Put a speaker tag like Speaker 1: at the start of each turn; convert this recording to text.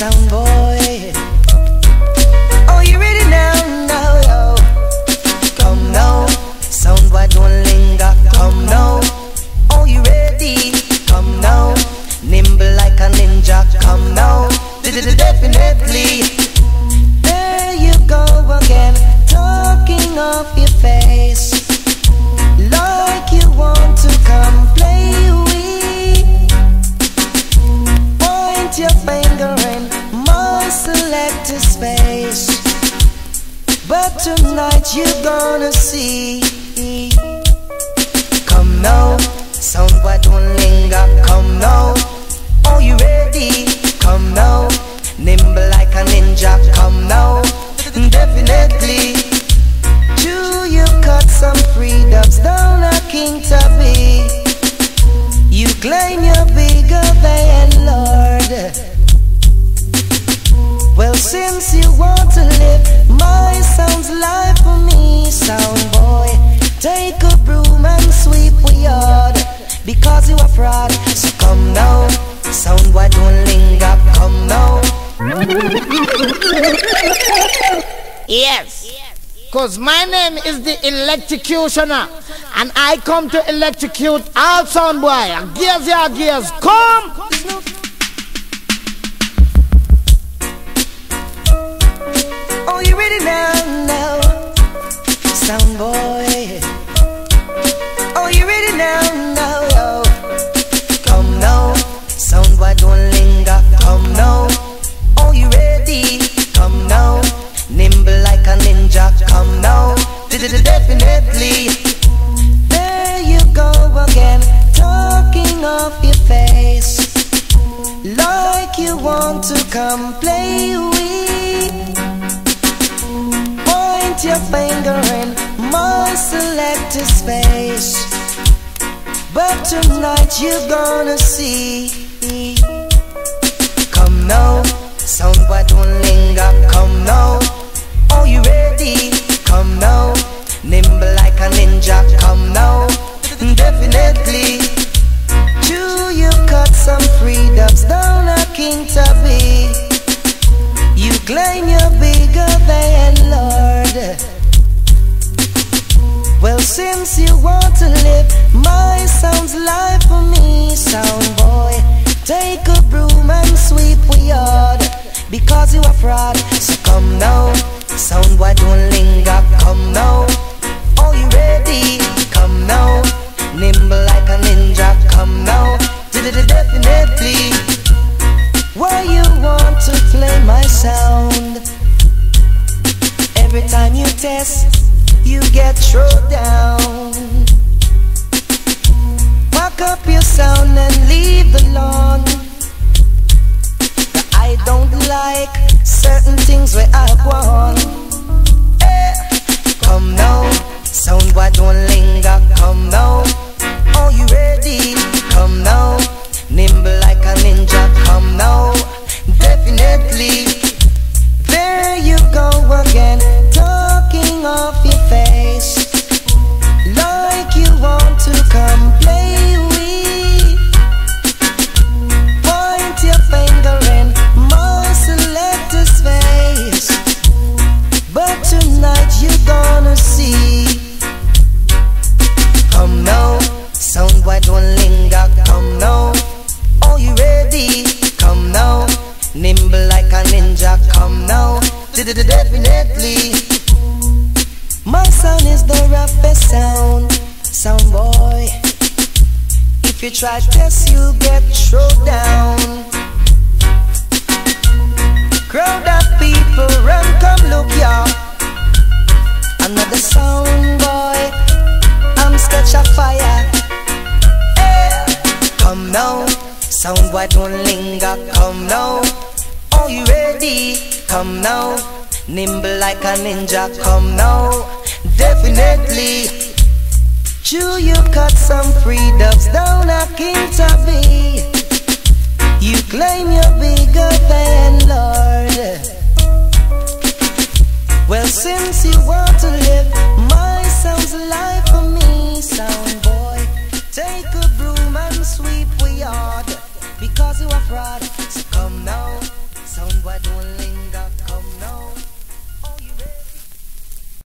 Speaker 1: soundboard. But tonight you're gonna see
Speaker 2: Yes. Cause my name is the electrocutioner and I come to electrocute all sound boy. Gears yeah, gears, come!
Speaker 1: Like you want to come play with. Point your finger in my selector's face. But tonight you're gonna see. Come now, sound don't fraud. So come now, sound boy, don't linger. Come now, are you ready? Come now, nimble like a ninja. Come now, definitely. Why you want to play my sound? Every time you test, you get thrown down. É água. Try test, you get thrown down. Crowd of people run, come look ya. Another sound boy, I'm sketch a fire. Eh, Come now, sound boy don't linger. Come now, are you ready? Come now, nimble like a ninja. Come now, definitely. Chew you cut some freedoms down a King Tubby. You claim you're bigger than Lord. Well, since you want to live, my sound's life for me, sound boy. Take a broom and sweep the yard because you are fraud.